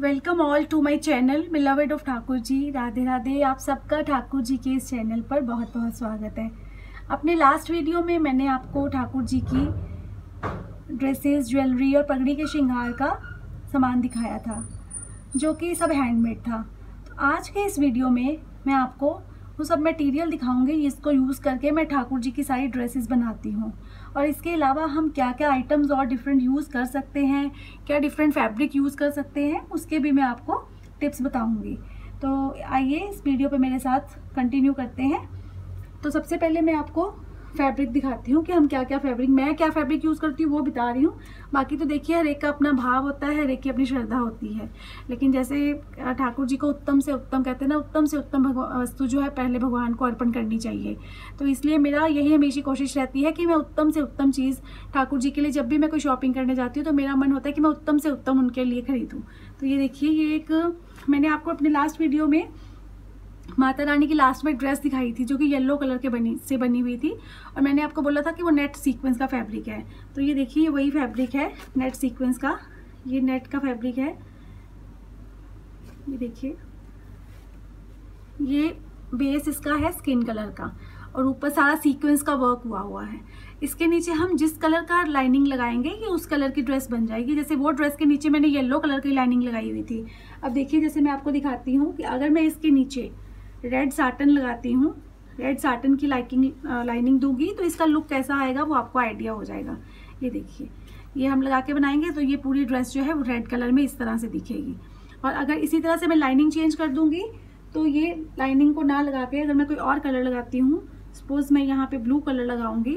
Welcome all to my channel मिलावेड of Thakur ji Radhe Radhe, आप सबका ठाकुर जी के इस चैनल पर बहुत बहुत स्वागत है। अपने लास्ट वीडियो में मैंने आपको ठाकुर जी की ड्रेसेस ज्वेलरी और पगड़ी के श्रृंगार का सामान दिखाया था, जो कि सब हैंडमेड था। तो आज के इस वीडियो में मैं आपको वो सब मटेरियल दिखाऊँगी, इसको यूज़ करके मैं ठाकुर जी की सारी ड्रेसेस बनाती हूँ। और इसके अलावा हम क्या क्या आइटम्स और डिफरेंट यूज़ कर सकते हैं, क्या डिफरेंट फैब्रिक यूज़ कर सकते हैं, उसके भी मैं आपको टिप्स बताऊँगी। तो आइए इस वीडियो पर मेरे साथ कंटिन्यू करते हैं। तो सबसे पहले मैं आपको फैब्रिक दिखाती हूँ कि हम क्या क्या फैब्रिक मैं क्या फैब्रिक यूज़ करती हूँ वो बता रही हूँ। बाकी तो देखिए, हर एक का अपना भाव होता है, हर एक की अपनी श्रद्धा होती है। लेकिन जैसे ठाकुर जी को उत्तम से उत्तम कहते हैं ना, उत्तम से उत्तम वस्तु जो है पहले भगवान को अर्पण करनी चाहिए। तो इसलिए मेरा यही हमेशा कोशिश रहती है कि मैं उत्तम से उत्तम चीज़ ठाकुर जी के लिए जब भी मैं कोई शॉपिंग करने जाती हूँ तो मेरा मन होता है कि मैं उत्तम से उत्तम उनके लिए खरीदूँ। तो ये देखिए, ये एक, मैंने आपको अपने लास्ट वीडियो में माता रानी की लास्ट में ड्रेस दिखाई थी, जो कि येलो कलर के बनी, से बनी हुई थी, और मैंने आपको बोला था कि वो नेट सीक्वेंस का फैब्रिक है। तो ये देखिए, ये वही फैब्रिक है नेट सीक्वेंस का। ये नेट का फैब्रिक है। ये देखिए। ये बेस इसका है स्किन कलर का, और ऊपर सारा सीक्वेंस का वर्क हुआ हुआ है। इसके नीचे हम जिस कलर का लाइनिंग लगाएँगे, ये उस कलर की ड्रेस बन जाएगी। जैसे वो ड्रेस के नीचे मैंने येलो कलर की लाइनिंग लगाई हुई थी। अब देखिए, जैसे मैं आपको दिखाती हूँ कि अगर मैं इसके नीचे रेड साटन लगाती हूँ। रेड साटन की लाइकिंग लाइनिंग दूँगी तो इसका लुक कैसा आएगा, वो आपको आइडिया हो जाएगा। ये देखिए, ये हम लगा के बनाएँगे तो ये पूरी ड्रेस जो है, वो रेड कलर में इस तरह से दिखेगी। और अगर इसी तरह से मैं लाइनिंग चेंज कर दूँगी तो ये लाइनिंग को ना लगा के अगर मैं कोई और कलर लगाती हूँ सपोज़ मैं यहाँ पे ब्लू कलर लगाऊँगी।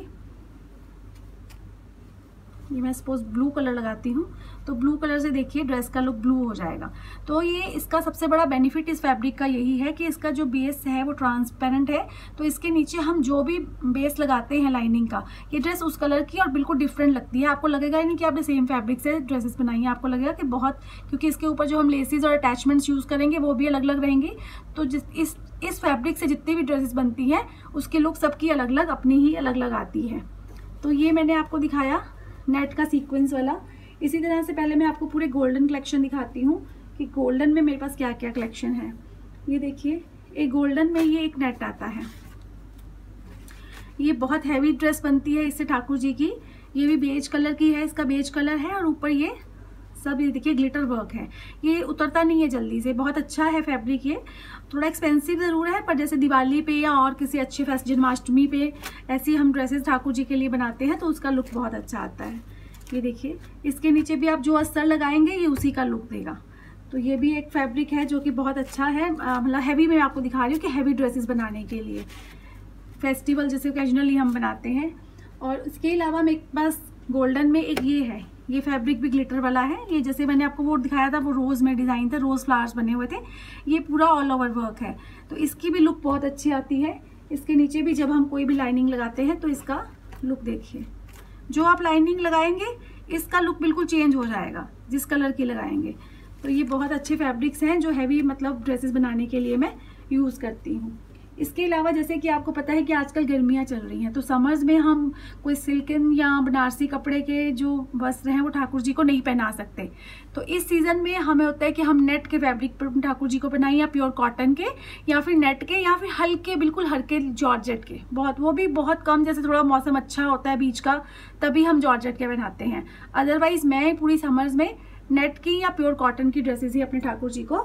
ये मैं सपोज़ ब्लू कलर लगाती हूँ। तो ब्लू कलर से देखिए ड्रेस का लुक ब्लू हो जाएगा। तो ये इसका सबसे बड़ा बेनिफिट इस फैब्रिक का यही है कि इसका जो बेस है वो ट्रांसपेरेंट है। तो इसके नीचे हम जो भी बेस लगाते हैं लाइनिंग का, ये ड्रेस उस कलर की और बिल्कुल डिफरेंट लगती है। आपको लगेगा ही नहीं कि आपने सेम फैब्रिक से ड्रेसेस बनाई है। आपको लगेगा कि बहुत, क्योंकि इसके ऊपर जो हम लेसिस और अटैचमेंट्स यूज़ करेंगे, वो भी अलग अलग रहेंगी। तो जिस, इस इस फैब्रिक से जितनी भी ड्रेसेस बनती हैं, उसकी लुक सबकी अलग अलग अपनी ही अलग अलग आती है। तो ये मैंने आपको दिखाया नेट का सीक्वेंस वाला। इसी तरह से पहले मैं आपको पूरे गोल्डन कलेक्शन दिखाती हूँ कि गोल्डन में मेरे पास क्या क्या कलेक्शन है। ये देखिए एक गोल्डन में ये एक नेट आता है। ये बहुत हैवी ड्रेस बनती है इससे ठाकुर जी की। ये भी बेज कलर की है, इसका बेज कलर है और ऊपर ये सब ये देखिए ग्लिटर वर्क है। ये उतरता नहीं है जल्दी से, बहुत अच्छा है फैब्रिक ये। थोड़ा एक्सपेंसिव ज़रूर है, पर जैसे दिवाली पे या और किसी अच्छे फेस्ट जन्माष्टमी पे ऐसी हम ड्रेसेस ठाकुर जी के लिए बनाते हैं तो उसका लुक बहुत अच्छा आता है। ये देखिए, इसके नीचे भी आप जो अस्तर लगाएँगे, ये उसी का लुक देगा। तो ये भी एक फैब्रिक है जो कि बहुत अच्छा है। मतलब हैवी में आपको दिखा रही हूँ कि हैवी ड्रेसेस बनाने के लिए। फेस्टिवल जैसे ओकेजनली हम बनाते हैं। और इसके अलावा मेरे पास गोल्डन में एक ये है। ये फैब्रिक भी ग्लिटर वाला है। ये जैसे मैंने आपको वो दिखाया था, वो रोज़ में डिज़ाइन था रोज़ फ्लावर्स बने हुए थे। ये पूरा ऑल ओवर वर्क है। तो इसकी भी लुक बहुत अच्छी आती है। इसके नीचे भी जब हम कोई भी लाइनिंग लगाते हैं तो इसका लुक देखिए। जो आप लाइनिंग लगाएँगे, इसका लुक बिल्कुल चेंज हो जाएगा, जिस कलर की लगाएँगे। तो ये बहुत अच्छे फैब्रिक्स हैं, जो हैवी मतलब ड्रेसेस बनाने के लिए मैं यूज़ करती हूँ। इसके अलावा जैसे कि आपको पता है कि आजकल गर्मियाँ चल रही हैं तो समर्स में हम कोई सिल्कन या बनारसी कपड़े के जो वस्त्र हैं, वो ठाकुर जी को नहीं पहना सकते। तो इस सीज़न में हमें होता है कि हम नेट के फैब्रिक पर ठाकुर जी को पहनाएँ या प्योर कॉटन के, या फिर नेट के, या फिर हल्के, बिल्कुल हल्के जॉर्जेट के। बहुत, वो भी बहुत कम, जैसे थोड़ा मौसम अच्छा होता है बीच का, तभी हम जॉर्जेट के पहनाते हैं। अदरवाइज़ मैं पूरी समर्स में नेट की या प्योर कॉटन की ड्रेसेस ही अपने ठाकुर जी को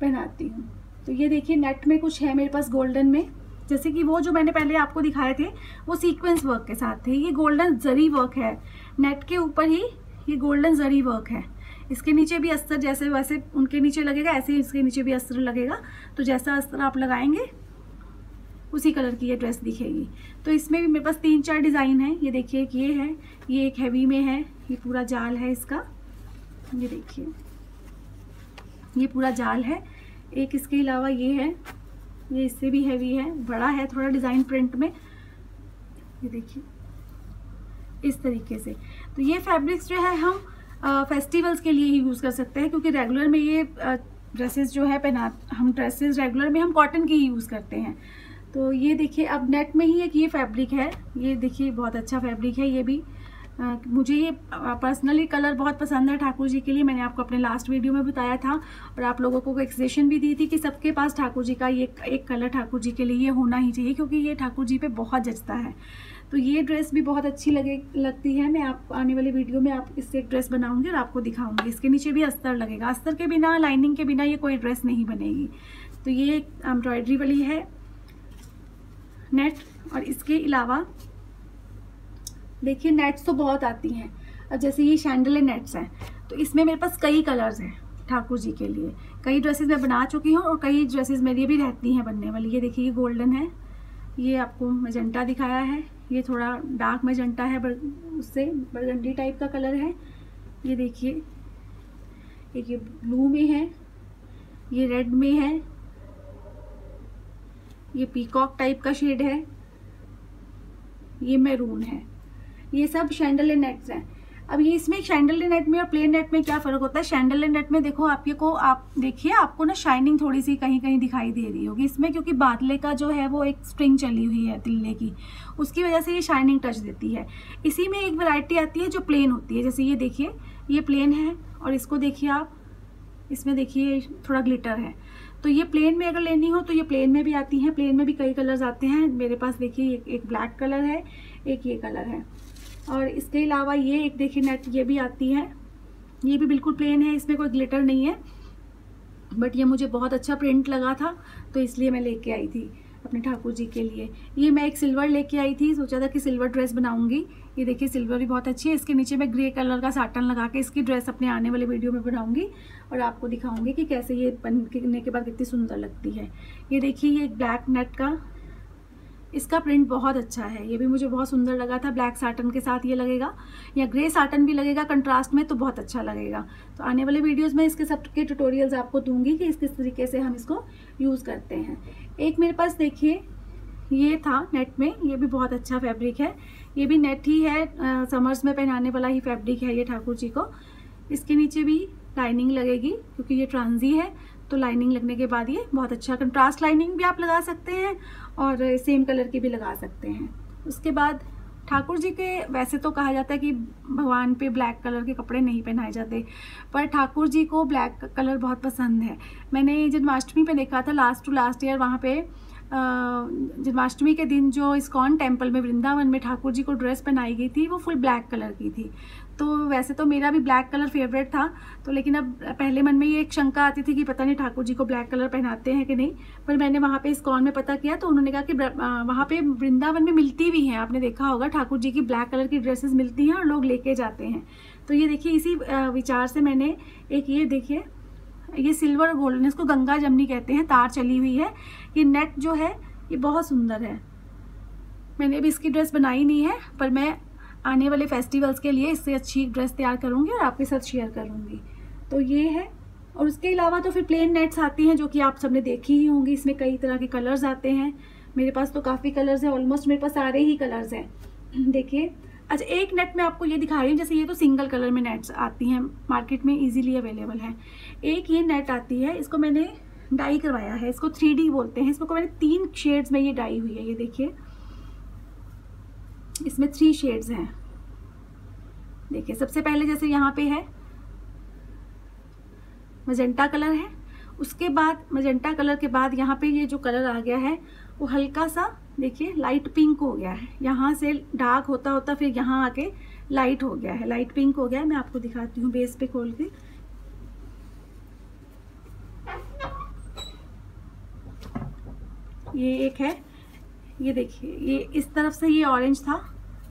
पहनाती हूँ। तो ये देखिए नेट में कुछ है मेरे पास गोल्डन में। जैसे कि वो जो मैंने पहले आपको दिखाए थे, वो सीक्वेंस वर्क के साथ थे। ये गोल्डन जरी वर्क है। नेट के ऊपर ही ये गोल्डन जरी वर्क है। इसके नीचे भी अस्तर जैसे वैसे उनके नीचे लगेगा, ऐसे ही इसके नीचे भी अस्तर लगेगा। तो जैसा अस्तर आप लगाएँगे, उसी कलर की ये ड्रेस दिखेगी। तो इसमें भी मेरे पास तीन चार डिज़ाइन है। ये देखिए, एक ये है, ये एक हैवी में है। ये पूरा जाल है इसका। ये देखिए, ये पूरा जाल है। एक इसके अलावा ये है, ये इससे भी हैवी है, बड़ा है थोड़ा डिज़ाइन प्रिंट में। ये देखिए, इस तरीके से। तो ये फैब्रिक्स जो है हम फेस्टिवल्स के लिए ही यूज़ कर सकते हैं, क्योंकि रेगुलर में ये ड्रेसेस जो है पहना, हम ड्रेसेस रेगुलर में हम कॉटन की ही यूज़ करते हैं। तो ये देखिए, अब नेट में ही एक ये फैब्रिक है। ये देखिए, बहुत अच्छा फैब्रिक है ये भी। मुझे ये पर्सनली कलर बहुत पसंद है ठाकुर जी के लिए। मैंने आपको अपने लास्ट वीडियो में बताया था और आप लोगों को एक सजेशन भी दी थी कि सबके पास ठाकुर जी का ये एक कलर ठाकुर जी के लिए ये होना ही चाहिए क्योंकि ये ठाकुर जी पे बहुत जचता है। तो ये ड्रेस भी बहुत अच्छी लगे, लगती है। मैं आप, आने वाली वीडियो में आप इससे एक ड्रेस बनाऊँगी और आपको दिखाऊँगी। इसके नीचे भी अस्तर लगेगा। अस्तर के बिना लाइनिंग के बिना ये कोई ड्रेस नहीं बनेगी। तो ये एम्ब्रॉयडरी वाली है नेट और इसके अलावा देखिए नेट्स तो बहुत आती हैं। और जैसे ये शैंडले नेट्स हैं तो इसमें मेरे पास कई कलर्स हैं ठाकुर जी के लिए। कई ड्रेसेस मैं बना चुकी हूँ और कई ड्रेसेस मेरी भी रहती हैं बनने वाली। ये देखिए ये गोल्डन है। ये आपको मजेंटा दिखाया है। ये थोड़ा डार्क मजेंटा है बर, उससे बरगंडी टाइप का कलर है। ये देखिए एक ये ब्लू में है ये रेड में है ये पीकॉक टाइप का शेड है ये मैरून है। ये सब शैंडल नेट्स हैं। अब ये इसमें शैंडल नेट में और प्लेन नेट में क्या फ़र्क होता है? शैंडल नेट में देखो आपके को आप देखिए आपको ना शाइनिंग थोड़ी सी कहीं कहीं दिखाई दे रही होगी। इसमें क्योंकि बादले का जो है वो एक स्प्रिंग चली हुई है तिल्ले की। उसकी वजह से ये शाइनिंग टच देती है। इसी में एक वैरायटी आती है जो प्लेन होती है। जैसे ये देखिए ये प्लेन है और इसको देखिए आप इसमें देखिए थोड़ा ग्लिटर है। तो ये प्लेन में अगर लेनी हो तो ये प्लेन में भी आती हैं। प्लेन में भी कई कलर्स आते हैं। मेरे पास देखिए एक, एक ब्लैक कलर है एक ये कलर है। और इसके अलावा ये एक देखिए नेट ये भी आती है। ये भी बिल्कुल प्लेन है, इसमें कोई ग्लिटर नहीं है। बट ये मुझे बहुत अच्छा प्रिंट लगा था तो इसलिए मैं लेके आई थी अपने ठाकुर जी के लिए। ये मैं एक सिल्वर लेके आई थी, सोचा था कि सिल्वर ड्रेस बनाऊँगी। ये देखिए सिल्वर भी बहुत अच्छी है, इसके नीचे मैं ग्रे कलर का साटन लगा के इसकी ड्रेस अपने आने वाले वीडियो में बनाऊँगी और आपको दिखाऊँगी कि कैसे ये बनने के बाद कितनी सुंदर लगती है। ये देखिए, ये ब्लैक नेट का इसका प्रिंट बहुत अच्छा है। ये भी मुझे बहुत सुंदर लगा था। ब्लैक साटन के साथ ये लगेगा। या ग्रे साटन भी लगेगा। कंट्रास्ट में तो बहुत अच्छा लगेगा। तो आने वाले वीडियोस में इसके सब के ट्यूटोरियल्स आपको दूँगी कि इस किस तरीके से हम इसको यूज़ करते हैं। एक मेरे पास देखिए ये था नेट में। ये भी बहुत अच्छा फैब्रिक है। ये भी नेट ही है। आ, समर्स में पहनाने वाला ही फैब्रिक है ये ठाकुर जी को। इसके नीचे भी लाइनिंग लगेगी क्योंकि ये ट्रांजी है। तो लाइनिंग लगने के बाद ये बहुत अच्छा कंट्रास्ट लाइनिंग भी आप लगा सकते हैं और सेम कलर की भी लगा सकते हैं। उसके बाद ठाकुर जी के, वैसे तो कहा जाता है कि भगवान पे ब्लैक कलर के कपड़े नहीं पहनाए जाते, पर ठाकुर जी को ब्लैक कलर बहुत पसंद है। मैंने जन्माष्टमी पे देखा था लास्ट टू लास्ट ईयर वहाँ पे जन्माष्टमी के दिन जो इस्कॉन टेंपल में वृंदावन में ठाकुर जी को ड्रेस पहनाई गई थी, वो फुल ब्लैक कलर की थी। तो वैसे तो मेरा भी ब्लैक कलर फेवरेट था तो लेकिन अब पहले मन में ये एक शंका आती थी कि पता नहीं ठाकुर जी को ब्लैक कलर पहनाते हैं कि नहीं, पर मैंने वहाँ पे इस्कॉन में पता किया तो उन्होंने कहा कि वहाँ पे वृंदावन में मिलती भी हैं, आपने देखा होगा ठाकुर जी की ब्लैक कलर की ड्रेसेस मिलती हैं और लोग लेके जाते हैं। तो ये देखिए इसी विचार से मैंने एक ये देखिए, ये सिल्वर और गोल्डन इसको गंगा जमनी कहते हैं, तार चली हुई है, ये नेट जो है ये बहुत सुंदर है। मैंने अभी इसकी ड्रेस बनाई नहीं है, पर मैं आने वाले फेस्टिवल्स के लिए इससे अच्छी ड्रेस तैयार करूँगी और आपके साथ शेयर करूँगी। तो ये है। और उसके अलावा तो फिर प्लेन नेट्स आती हैं जो कि आप सबने देखी ही होंगी। इसमें कई तरह के कलर्स आते हैं। मेरे पास तो काफ़ी कलर्स हैं। ऑलमोस्ट मेरे पास सारे ही कलर्स हैं। देखिए। अच्छा एक नेट में आपको ये दिखा रही हूँ। जैसे ये तो सिंगल कलर में नेट्स आती हैं। मार्केट में इजीली अवेलेबल हैं। एक ये नेट आती है। इसको मैंने डाई करवाया है। इसको थ्री बोलते हैं। इसको मैंने तीन शेड्स में ये डाई हुई है। ये देखिए। इसमें थ्री शेड्स हैं। देखिए, सबसे पहले जैसे यहाँ पे है मजेंटा कलर है। उसके बाद मजेंटा कलर के बाद यहाँ पे ये जो कलर आ गया है, वो हल्का सा, देखिए लाइट पिंक हो गया है। यहाँ से डार्क होता होता फिर यहाँ आके लाइट हो गया है। लाइट पिंक हो गया है, मैं आपको दिखाती हूँ बेस पे खोल के। ये एक है ये देखिए, ये इस तरफ़ से ये ऑरेंज था,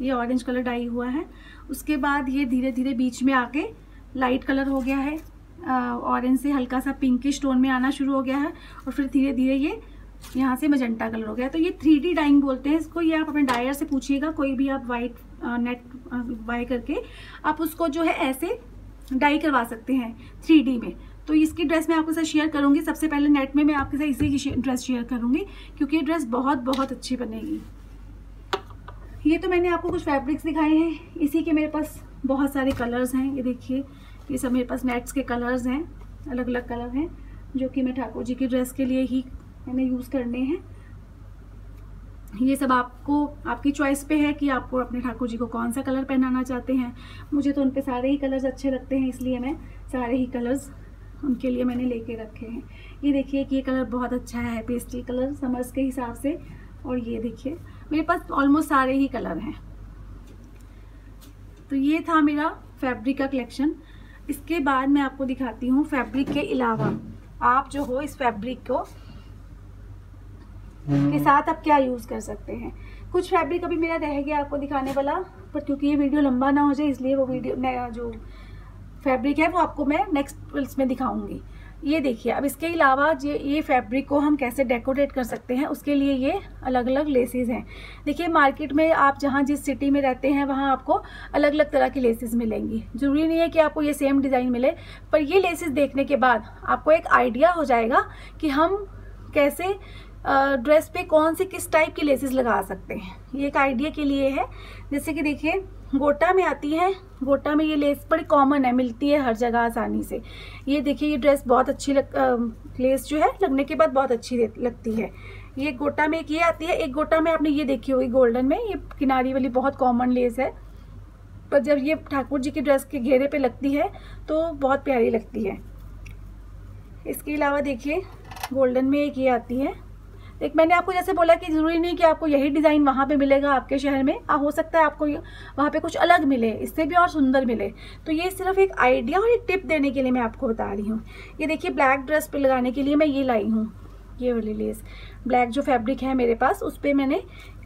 ये ऑरेंज कलर डाई हुआ है। उसके बाद ये धीरे धीरे बीच में आके लाइट कलर हो गया है। ऑरेंज से हल्का सा पिंकिश टोन में आना शुरू हो गया है और फिर धीरे धीरे ये यहाँ से मजेंटा कलर हो गया तो ये थ्री डी डाइंग बोलते हैं इसको। ये आप अपने डायर से पूछिएगा, कोई भी आप वाइट नेट बाय करके आप उसको जो है ऐसे डाई करवा सकते हैं थ्री में। तो इसकी ड्रेस मैं आपके साथ शेयर करूँगी। सबसे पहले नेट में मैं आपके साथ इसी की ड्रेस शेयर करूँगी, क्योंकि ये ड्रेस बहुत बहुत अच्छी बनेगी। ये तो मैंने आपको कुछ फैब्रिक्स दिखाए हैं। इसी के मेरे पास बहुत सारे कलर्स हैं। ये देखिए, ये सब मेरे पास नेट्स के कलर्स हैं अलग अलग कलर हैं, जो कि मैं ठाकुर जी की ड्रेस के लिए ही मैंने यूज़ करने हैं। ये सब आपको, आपकी चॉइस पे है कि आपको अपने ठाकुर जी को कौन सा कलर पहनाना चाहते हैं। मुझे तो उन पे सारे ही कलर्स अच्छे लगते हैं, इसलिए मैं सारे ही कलर्स उनके लिए मैंने लेके रखे हैं। ये देखिए कि ये कलर बहुत अच्छा है पेस्टल कलर समर्स के हिसाब से। और ये देखिए, मेरे पास ऑलमोस्ट सारे ही कलर हैं। तो ये था मेरा फैब्रिक का कलेक्शन इसके बाद मैं आपको दिखाती हूँ फैब्रिक के अलावा। आप जो हो इस फैब्रिक को, के साथ आप क्या यूज़ कर सकते हैं। कुछ फैब्रिक अभी मेरा रह गया आपको दिखाने वाला, पर क्योंकि ये वीडियो लंबा ना हो जाए, इसलिए वो वीडियो जो फैब्रिक है, वो आपको मैं नेक्स्ट में दिखाऊँगी। ये देखिए, अब इसके अलावा ये ये फैब्रिक को हम कैसे डेकोरेट कर सकते हैं, उसके लिए ये अलग अलग लेसेस हैं। देखिए मार्केट में आप जहाँ जिस सिटी में रहते हैं, वहाँ आपको अलग अलग तरह की लेसेस मिलेंगी। ज़रूरी नहीं है कि आपको ये सेम डिज़ाइन मिले, पर ये लेसेस देखने के बाद आपको एक आइडिया हो जाएगा कि हम कैसे ड्रेस पे कौन सी किस टाइप की लेसेस लगा सकते हैं। ये एक आइडिया के लिए है। जैसे कि देखिए गोटा में आती है। गोटा में ये लेस बड़ी कॉमन है मिलती है हर जगह आसानी से। ये देखिए ये ड्रेस बहुत अच्छी लग आ, लेस जो है लगने के बाद बहुत अच्छी लगती है। ये गोटा में एक ये आती है एक गोटा में आपने ये देखी होगी गोल्डन में ये किनारी वाली बहुत कॉमन लेस है। पर जब ये ठाकुर जी की ड्रेस के घेरे पे लगती है तो बहुत प्यारी लगती है। इसके अलावा देखिए गोल्डन में एक ये आती है। एक मैंने आपको जैसे बोला कि ज़रूरी नहीं कि आपको यही डिज़ाइन वहाँ पे मिलेगा आपके शहर में। आ, हो सकता है आपको वहाँ पे कुछ अलग मिले इससे भी और सुंदर मिले। तो ये सिर्फ़ एक आइडिया और एक टिप देने के लिए मैं आपको बता रही हूँ। ये देखिए ब्लैक ड्रेस पे लगाने के लिए मैं ये लाई हूँ ये वाली लेस। ब्लैक जो फैब्रिक है मेरे पास उस पर मैंने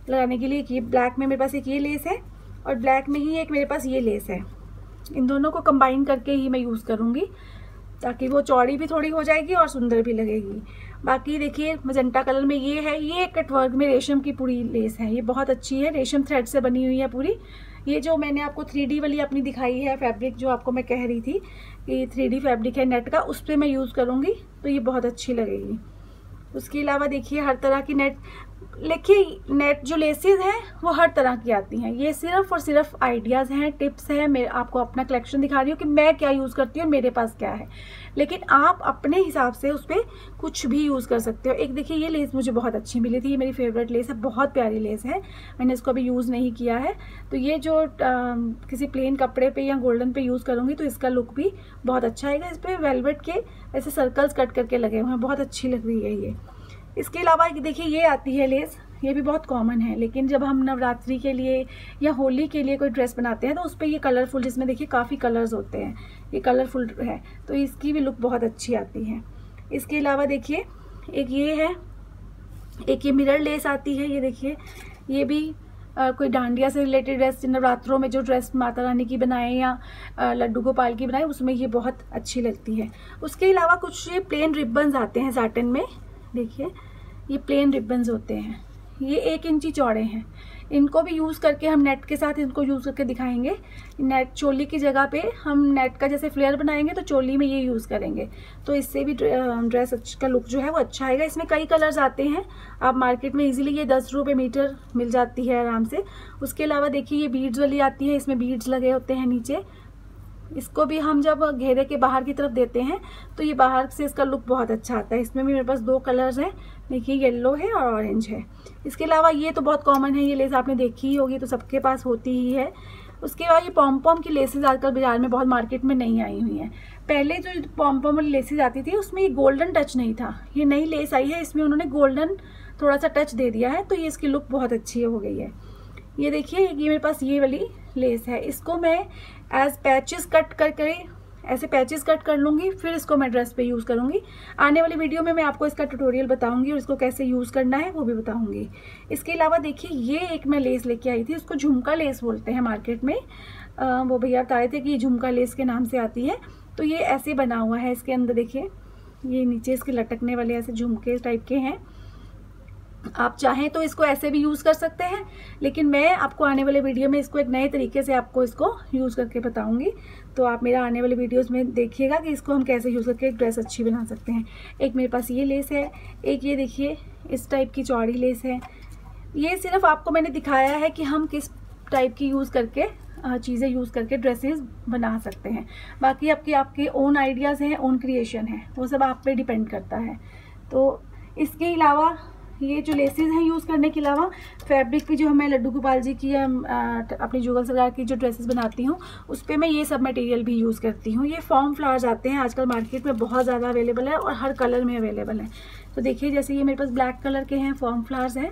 लगाने के लिए ये ब्लैक में मेरे पास एक ये लेस है और ब्लैक में ही एक मेरे पास ये लेस है। इन दोनों को कंबाइन करके ही मैं यूज़ करूँगी। ताकि वो चौड़ी भी थोड़ी हो जाएगी और सुंदर भी लगेगी। बाकी देखिए मजंटा कलर में ये है, ये कटवर्क में रेशम की पूरी लेस है। ये बहुत अच्छी है, रेशम थ्रेड से बनी हुई है पूरी। ये जो मैंने आपको थ्री वाली अपनी दिखाई है फैब्रिक जो आपको मैं कह रही थी कि थ्री फैब्रिक है नेट का, उस पर मैं यूज़ करूँगी तो ये बहुत अच्छी लगेगी। उसके अलावा देखिए, हर तरह की नेट देखिए नेट जो लेसेस हैं वो हर तरह की आती हैं। ये सिर्फ़ और सिर्फ़ आइडियाज़ हैं टिप्स हैं। मैं आपको अपना कलेक्शन दिखा रही हूँ कि मैं क्या यूज़ करती हूँ मेरे पास क्या है। लेकिन आप अपने हिसाब से उस पर कुछ भी यूज़ कर सकते हो। एक देखिए ये लेस मुझे बहुत अच्छी मिली थी। ये मेरी फेवरेट लेस है। बहुत प्यारी लेस है। मैंने इसको अभी यूज़ नहीं किया है। तो ये जो आ, किसी प्लेन कपड़े पर या गोल्डन पर यूज़ करूँगी तो इसका लुक भी बहुत अच्छा आएगा। इस पर वेलवेट के ऐसे सर्कल्स कट करके लगे हुए हैं। बहुत अच्छी लग रही है ये। इसके अलावा देखिए ये आती है लेस ये भी बहुत कॉमन है लेकिन जब हम नवरात्रि के लिए या होली के लिए कोई ड्रेस बनाते हैं तो उस पर ये कलरफुल जिसमें देखिए काफ़ी कलर्स होते हैं ये कलरफुल है तो इसकी भी लुक बहुत अच्छी आती है। इसके अलावा देखिए एक ये है एक ये मिरर लेस आती है ये देखिए ये भी आ, कोई डांडिया से रिलेटेड ड्रेस नवरात्रों में जो ड्रेस माता रानी की बनाए या लड्डू गोपाल की बनाए उसमें ये बहुत अच्छी लगती है। उसके अलावा कुछ ये प्लेन रिबन्स आते हैं साटन में देखिए, ये प्लेन रिबन्स होते हैं। ये एक इंची चौड़े हैं। इनको भी यूज़ करके हम नेट के साथ इनको यूज़ करके दिखाएँगे। नेट चोली की जगह पे हम नेट का जैसे फ्लेयर बनाएँगे तो चोली में ये यूज़ करेंगे। तो इससे भी ड्रेस का लुक जो है वो अच्छा आएगा। इसमें कई कलर्स आते हैं। आप मार्केट में इजीली ये दस रुपये मीटर मिल जाती है आराम से। उसके अलावा देखिए ये बीड्स वाली आती है। इसमें बीड्स लगे होते हैं नीचे। इसको भी हम जब घेरे के बाहर की तरफ़ देते हैं तो ये बाहर से इसका लुक बहुत अच्छा आता है। इसमें भी मेरे पास दो कलर्स हैं, देखिए येलो है और ऑरेंज है। इसके अलावा ये तो बहुत कॉमन है, ये लेस आपने देखी ही होगी तो सबके पास होती ही है। उसके बाद ये पॉम पॉम की लेसेज आजकल बाज़ार में बहुत मार्केट में नहीं आई हुई हैं। पहले जो पॉम पॉम वाली लेसेज आती थी, उसमें ये गोल्डन टच नहीं था। ये नई लेस आई है, इसमें उन्होंने गोल्डन थोड़ा सा टच दे दिया है तो ये इसकी लुक बहुत अच्छी हो गई है। ये देखिए, ये मेरे पास ये वाली लेस है। इसको मैं एज पैचेस कट करके ऐसे पैचेस कट कर लूँगी फिर इसको मैं ड्रेस पे यूज़ करूँगी। आने वाली वीडियो में मैं आपको इसका ट्यूटोरियल बताऊँगी और इसको कैसे यूज़ करना है वो भी बताऊँगी। इसके अलावा देखिए ये एक मैं लेस लेके आई थी इसको झुमका लेस बोलते हैं मार्केट में। आ, वो भैया बता रहे थे कि ये झुमका लेस के नाम से आती है। तो ये ऐसे बना हुआ है इसके अंदर देखिए ये नीचे इसके लटकने वाले ऐसे झुमके टाइप के हैं। आप चाहें तो इसको ऐसे भी यूज़ कर सकते हैं, लेकिन मैं आपको आने वाले वीडियो में इसको एक नए तरीके से आपको इसको यूज़ करके बताऊँगी। तो आप मेरा आने वाले वीडियोस में देखिएगा कि इसको हम कैसे यूज़ करके एक ड्रेस अच्छी बना सकते हैं। एक मेरे पास ये लेस है, एक ये देखिए, इस टाइप की चौड़ी लेस है। ये सिर्फ़ आपको मैंने दिखाया है कि हम किस टाइप की यूज़ करके चीज़ें यूज़ करके ड्रेसेस बना सकते हैं। बाकी आपके आपके ओन आइडियाज़ हैं ओन क्रिएशन है, वो सब आप पे डिपेंड करता है। तो इसके अलावा ये जो लेसेस हैं यूज़ करने के अलावा फैब्रिक भी जो हमें लड्डू गोपाल जी की या अपनी जुगल सरकार की जो ड्रेसेस बनाती हूँ, उस पर मैं ये सब मटेरियल भी यूज़ करती हूँ। ये फॉर्म फ्लावर्स आते हैं आजकल मार्केट में बहुत ज़्यादा अवेलेबल है और हर कलर में अवेलेबल है। तो देखिए, जैसे ये मेरे पास ब्लैक कलर के हैं फॉर्म फ्लावर्स हैं।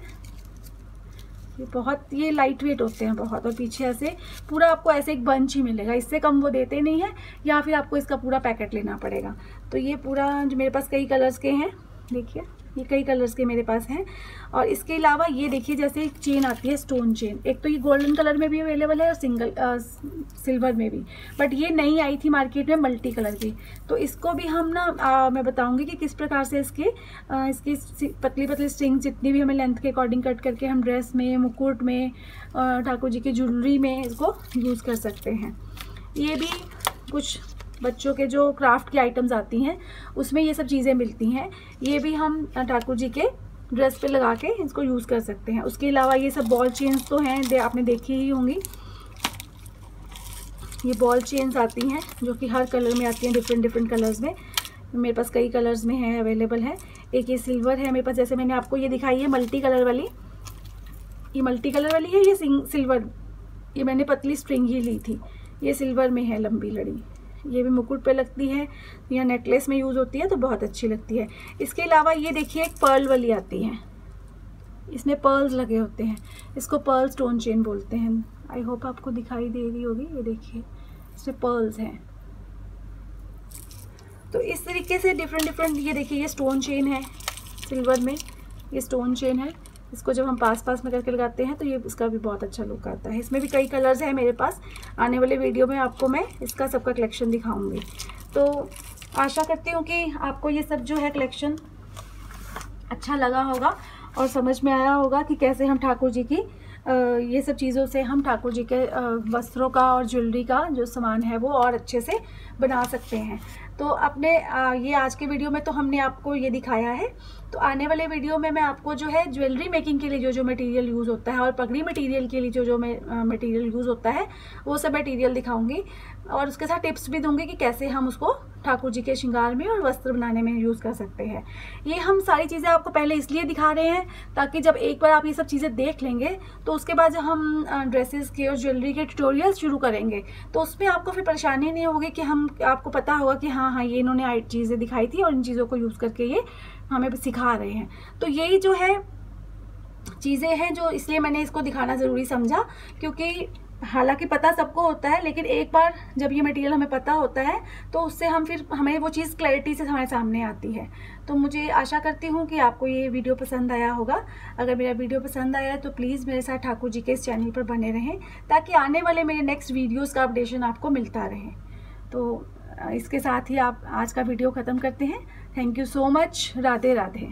ये बहुत, ये लाइट वेट होते हैं बहुत और पीछे ऐसे पूरा आपको ऐसे एक बंच ही मिलेगा। इससे कम वो देते नहीं है या फिर आपको इसका पूरा पैकेट लेना पड़ेगा। तो ये पूरा जो मेरे पास कई कलर्स के हैं, देखिए। ये कई कलर्स के मेरे पास हैं। और इसके अलावा ये देखिए जैसे एक चेन आती है स्टोन चेन। एक तो ये गोल्डन कलर में भी अवेलेबल है और सिंगल आ, सिल्वर में भी। बट ये नई आई थी मार्केट में मल्टी कलर की। तो इसको भी हम ना आ, मैं बताऊँगी कि किस प्रकार से इसके आ, इसकी पतली पतली स्ट्रिंग जितनी भी हमें लेंथ के अकॉर्डिंग कट करके हम ड्रेस में मुकुट में ठाकुर जी की ज्वेलरी में इसको यूज़ कर सकते हैं। ये भी कुछ बच्चों के जो क्राफ्ट की आइटम्स आती हैं, उसमें ये सब चीज़ें मिलती हैं। ये भी हम ठाकुर जी के ड्रेस पे लगा के इसको यूज़ कर सकते हैं। उसके अलावा ये सब बॉल चेन्स तो हैं, दे, आपने देखी ही होंगी। ये बॉल चेन्स आती हैं, जो कि हर कलर में आती हैं, डिफरेंट डिफरेंट कलर्स में। मेरे पास कई कलर्स में है, अवेलेबल है। एक ये सिल्वर है, मेरे पास जैसे मैंने आपको ये दिखाई है मल्टी कलर वाली। ये मल्टी कलर वाली है, ये सिल्वर। ये मैंने पतली स्ट्रिंग ही ली थी। ये सिल्वर में है लंबी लड़ी। ये भी मुकुट पे लगती है, या नेकलेस में यूज़ होती है तो बहुत अच्छी लगती है। इसके अलावा ये देखिए, एक पर्ल वाली आती है। इसमें पर्ल्स लगे होते हैं। इसको पर्ल स्टोन चेन बोलते हैं। आई होप आपको दिखाई दे रही होगी। ये देखिए, इसमें पर्ल्स हैं। तो इस तरीके से डिफरेंट डिफरेंट ये देखिए, ये स्टोन चेन है सिल्वर में। ये स्टोन चेन है। इसको जब हम पास पास में करके लगाते हैं तो ये इसका भी बहुत अच्छा लुक आता है। इसमें भी कई कलर्स हैं मेरे पास। आने वाले वीडियो में आपको मैं इसका सबका कलेक्शन दिखाऊँगी। तो आशा करती हूँ कि आपको ये सब जो है कलेक्शन अच्छा लगा होगा और समझ में आया होगा कि कैसे हम ठाकुर जी की ये सब चीज़ों से हम ठाकुर जी के वस्त्रों का और ज्वेलरी का जो सामान है वो और अच्छे से बना सकते हैं। तो अपने ये आज के वीडियो में तो हमने आपको ये दिखाया है। तो आने वाले वीडियो में मैं आपको जो है ज्वेलरी मेकिंग के लिए जो जो मटेरियल यूज़ होता है और पगड़ी मटेरियल के लिए जो जो मटेरियल यूज़ होता है, वो सब मटेरियल दिखाऊँगी। और उसके साथ टिप्स भी दूँगी कि कैसे हम उसको ठाकुर जी के श्रृंगार में और वस्त्र बनाने में यूज़ कर सकते हैं। ये हम सारी चीज़ें आपको पहले इसलिए दिखा रहे हैं ताकि जब एक बार आप ये सब चीज़ें देख लेंगे तो उसके बाद जब हम ड्रेसेस के और ज्वेलरी के ट्यूटोरियल शुरू करेंगे तो उसमें आपको फिर परेशानी नहीं होगी कि हम, आपको पता होगा कि हाँ हाँ ये इन्होंने चीज़ें दिखाई थी और इन चीज़ों को यूज़ करके ये हमें सिखा रहे हैं। तो यही जो है, चीज़ें हैं जो इसलिए मैंने इसको दिखाना ज़रूरी समझा, क्योंकि हालाँकि पता सबको होता है, लेकिन एक बार जब ये मटेरियल हमें पता होता है तो उससे हम फिर, हमें वो चीज़ क्लैरिटी से हमारे सामने आती है। तो मुझे आशा करती हूँ कि आपको ये वीडियो पसंद आया होगा। अगर मेरा वीडियो पसंद आया तो प्लीज़ मेरे साथ ठाकुर जी के इस चैनल पर बने रहें, ताकि आने वाले मेरे नेक्स्ट वीडियोज़ का अपडेशन आपको मिलता रहे। तो इसके साथ ही आप आज का वीडियो ख़त्म करते हैं। Thank you so much Radhe Radhe